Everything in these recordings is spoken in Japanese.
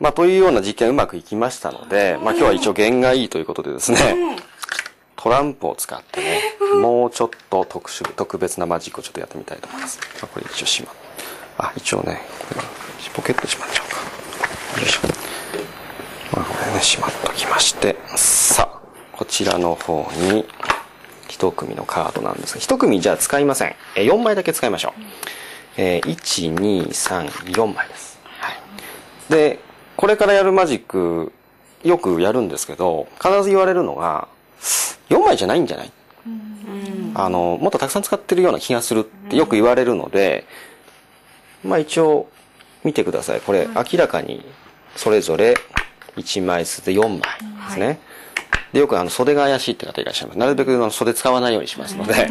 まあ、というような実験うまくいきましたので、まあ、今日は一応弦がいいということでですね、トランプを使ってね、もうちょっと特殊、特別なマジックをちょっとやってみたいと思います。まあ、これ一応しまあ、一応ね、ポケットしまっちゃおうか。よいしょ。まあ、これね、しまっときまして、さあ、こちらの方に、一組のカードなんですが、一組じゃあ使いません。え、4枚だけ使いましょう。えー、1、2、3、4枚です。はい。で、これからやるマジック、よくやるんですけど、必ず言われるのが、4枚じゃないんじゃない？あの、もっとたくさん使ってるような気がするってよく言われるので、まあ一応、見てください。これ、明らかに、それぞれ1枚ずつで4枚ですね。で、よくあの、袖が怪しいって方いらっしゃいます。なるべくあの袖使わないようにしますので、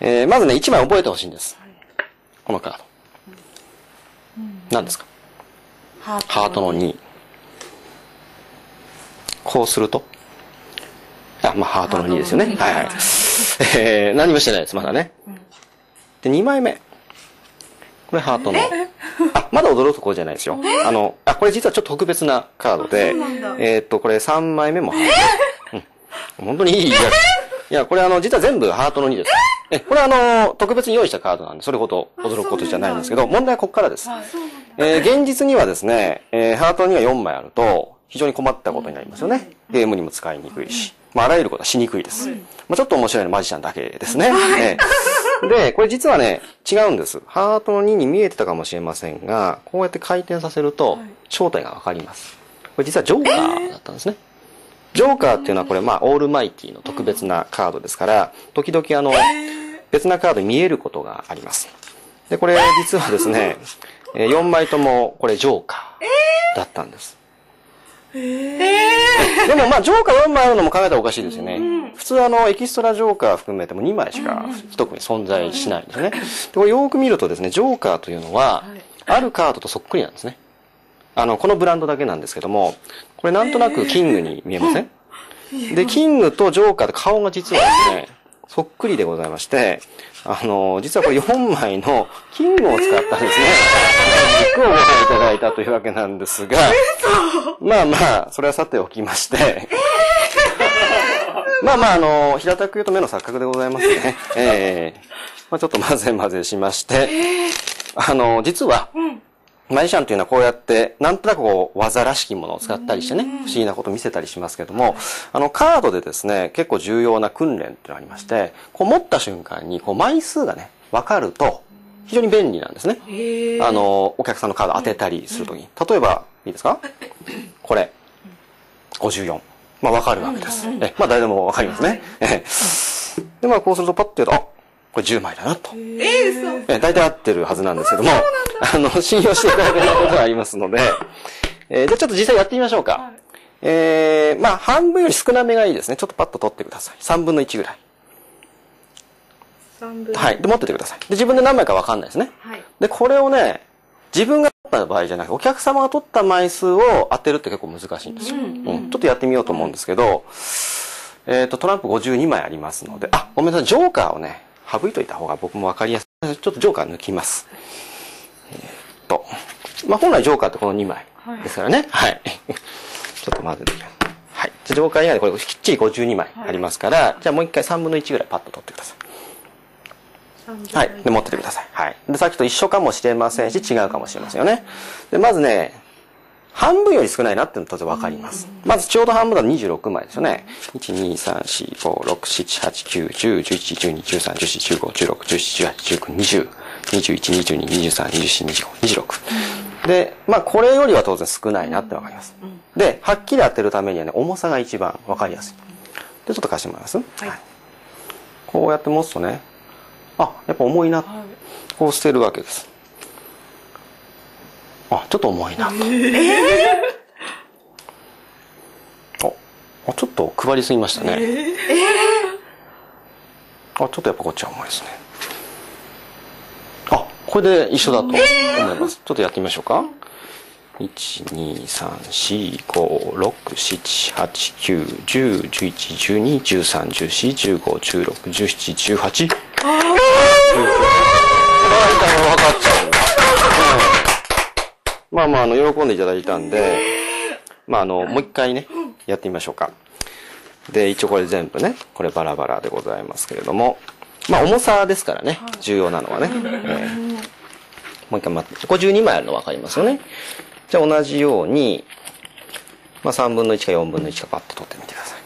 えーまずね、1枚覚えてほしいんです。このカード。何ですか？ハートの2。こうすると？あ、まあ、ハートの2ですよね。はいはい。えー、何もしてないです、まだね。で、2枚目。これハートの。あ、まだ驚くところじゃないですよ。あの、あ、これ実はちょっと特別なカードで、えーっと、これ3枚目もハート。うん。本当にいいやつ。いや、これあの、実は全部ハートの2です。え、これあの、特別に用意したカードなんで、それほど驚くことじゃないんですけど、問題はここからです。えー現実にはですね、えーハートには4枚あると、非常に困ったことになりますよね。ゲームにも使いにくいし、まあ、あらゆることはしにくいです。まあ、ちょっと面白いのはマジシャンだけですね。えーで、これ実はね、違うんです。ハートの2に見えてたかもしれませんが、こうやって回転させると、正体がわかります。これ実はジョーカーだったんですね。ジョーカーっていうのはこれまあオールマイティの特別なカードですから、時々あの、別なカードに見えることがあります。で、これ実はですね、え4枚ともこれジョーカーだったんです。でもまあジョーカー4枚あるのも考えたらおかしいですよね。普通あのエキストラジョーカー含めても2枚しか一組存在しないんですね。でこれよーく見るとですね、ジョーカーというのは、あるカードとそっくりなんですね。あの、このブランドだけなんですけども、これなんとなくキングに見えません？で、キングとジョーカーで顔が実はですね、そっくりでございまして、あの、実はこれ4枚のキングを使ったですね、軸をご覧いただいたというわけなんですが、まあまあ、それはさておきまして、まあまあ、あの、平たく言うと目の錯覚でございますね。ええまあちょっと混ぜ混ぜしまして、あの、実は、マジシャンというのはこうやって、なんとなくこう、技らしきものを使ったりしてね、不思議なことを見せたりしますけども、あの、カードでですね、結構重要な訓練っていうのがありまして、こう持った瞬間に、こう、枚数がね、わかると、非常に便利なんですね。あの、お客さんのカード当てたりするときに。例えば、いいですか？これ、54。まあ、わかるわけです。え、まあ、誰でもわかりますね。えで、まあ、こうするとパッと言うと、あ、これ10枚だなと。え、大体合ってるはずなんですけども、あの、信用していただけないことがありますので、えーじゃあちょっと実際やってみましょうか。えー、まあ、半分より少なめがいいですね。ちょっとパッと取ってください。3分の1ぐらい。三分はい。で、持っててください。で、自分で何枚かわかんないですね。はいで、これをね、自分が取った場合じゃなくて、お客様が取った枚数を当てるって結構難しいんですよ。うんちょっとやってみようと思うんですけど、えっ、と、トランプ52枚ありますので、あ、ごめんなさい、ジョーカーをね、省いといた方が僕もわかりやすい。ちょっとジョーカー抜きます。と、まあ、本来ジョーカーってこの2枚ですからね。はい。ちょっと混ぜて。はい。じゃあジョーカー以外でこれきっちり52枚ありますから、じゃあもう一回3分の1ぐらいパッと取ってください。はい。で、持っててください。はい。で、さっきと一緒かもしれませんし、違うかもしれませんよね。で、まずね、半分より少ないなっていうの当然わかります。まずちょうど半分だと26枚ですよね。1、2、3、4、5、6、7、8、9、10、11、12、13、14、15、16、17、18、19、20、21、22、23、24、25、26。で、まあこれよりは当然少ないなってわかります。で、はっきり当てるためにはね、重さが一番わかりやすい。で、ちょっと貸してもらいますはい。こうやって持つとね、あ、やっぱ重いな。こう捨てるわけです。あ、ちょっと重いな。あ、あちょっと配りすぎましたね。あ、ちょっとやっぱこっちは重いですね。あ、これで一緒だと思います。ちょっとやってみましょうか。1、2、3、4、5、6、7、8、9、10、11、12、13、14、15、16、17、18。大体分かっちゃうんだ。うんまあまあ、あの、喜んでいただいたんで、まああの、もう一回ね、やってみましょうか。で、一応これ全部ね、これバラバラでございますけれども、まあ重さですからね、重要なのはね。えーもう一回待って、これ12枚あるの分かりますよね？じゃあ同じように、まあ3分の1か4分の1かパッと取ってみてくださ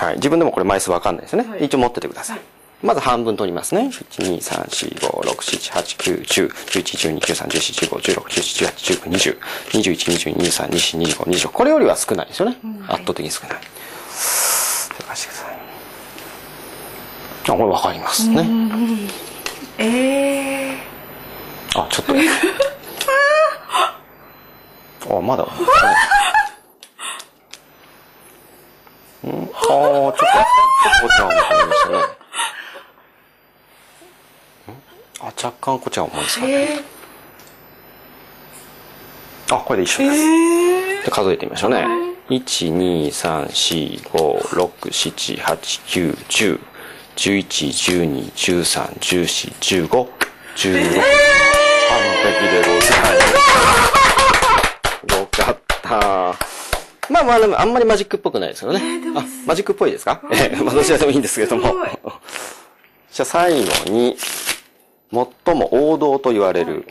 い。はい。自分でもこれ枚数分かんないですよね？はい一応持っててください。まず半分取りますね。1、2、3、4、5、6、7、8、9、10、11、12、13、14、15、16、17、18、19、20、21、22、23、24、25、25。これよりは少ないですよね。圧倒的に少ない。手を貸してください。あ、これ分かりますね。えあ、ちょっと。あ、まだ。うん、あー、ちょっと、ちょっとこっちは重くなりましたね。ん？あ、若干こっちは重いですかー、ね。えあ、これで一緒ー、です。えで数えてみましょうね。1、2、3、でございます。よかった。まあまあでもあんまりマジックっぽくないですよね。あ、マジックっぽいですか？ええ、まあどちらでもいいんですけれども。じゃあ最後に、最も王道と言われる、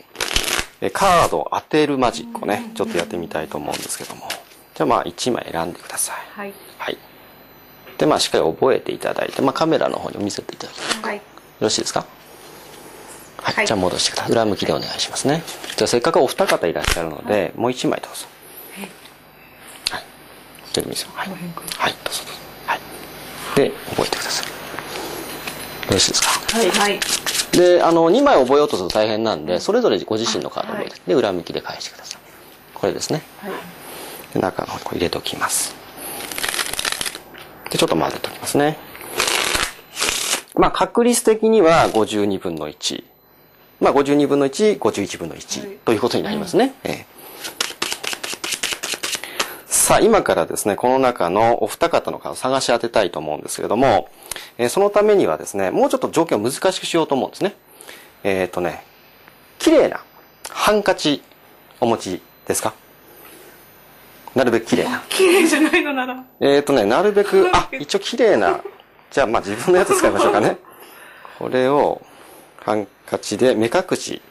えカードを当てるマジックをね、ちょっとやってみたいと思うんですけども。じゃあまあ1枚選んでください。はいはい。で、まあしっかり覚えていただいて、まあカメラの方に見せていただきます。はいよろしいですか？はい、はいじゃあ戻してください。裏向きでお願いしますね。じゃあせっかくお二方いらっしゃるので、もう一枚どうぞ。はい。じゃあ見せようはい。はい、どうぞどうぞ。はい。で、覚えてください。よろしいですか？はいはいで、あの、2枚覚えようとすると大変なんで、それぞれご自身のカードを覚えて、で、裏向きで返してください。これですね。はいで中の方に入れておきます。で、ちょっと混ぜておきますね。まあ、確率的には52分の1。まあ、52分の1、51分の1、はいということになりますね。ええさあ、今からですね、この中のお二方のカードを探し当てたいと思うんですけれども、えーそのためにはですね、もうちょっと条件を難しくしようと思うんですね。えっ、とね、綺麗なハンカチお持ちですか？なるべく綺麗な。綺麗じゃないのならえっ、とね、なるべく、あ、一応綺麗な、じゃあまあ自分のやつ使いましょうかね。これを、ハンカチで目隠し。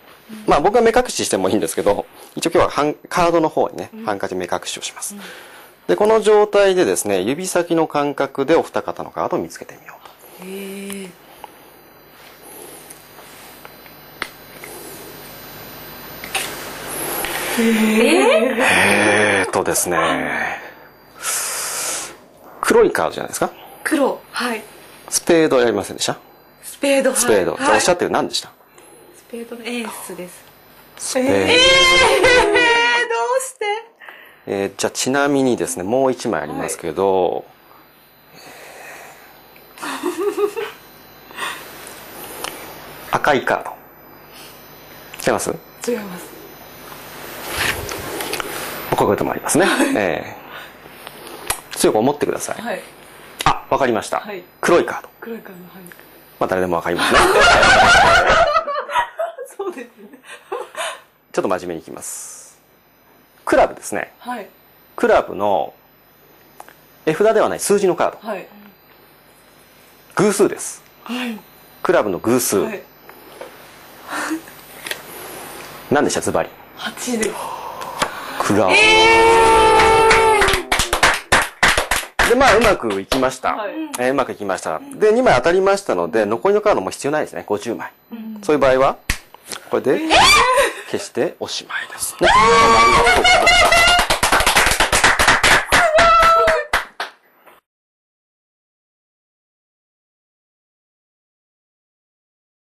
まあ僕は目隠ししてもいいんですけど、一応今日はハンカードの方にね、ハンカチ目隠しをします。で、この状態でですね、指先の感覚でお二方のカードを見つけてみようと。えー、えーとですね、黒いカードじゃないですか？黒はいスペードやりませんでした？スペード。スペード。おっしゃってる何でした？スペードのエースです。スペード。えー、どうして？えーじゃあちなみにですねもう一枚ありますけど、赤いカード。違います？違います。こういうこともありますね、えー。強く思ってください、はい。あわかりました、はい。黒いカード。黒い感のはいまあ誰でもわかりますね。そうですね。ちょっと真面目にいきます。クラブですね。はい。クラブの絵札ではない数字のカード。はい。偶数です。はい。クラブの偶数、はい。何でした？ズバリ。八です。クラブ、でまあうまくいきました、はい。えーうまくいきました。で2枚当たりましたので残りのカードも必要ないですね。50枚、そういう場合はこれで消しておしまいです。ね、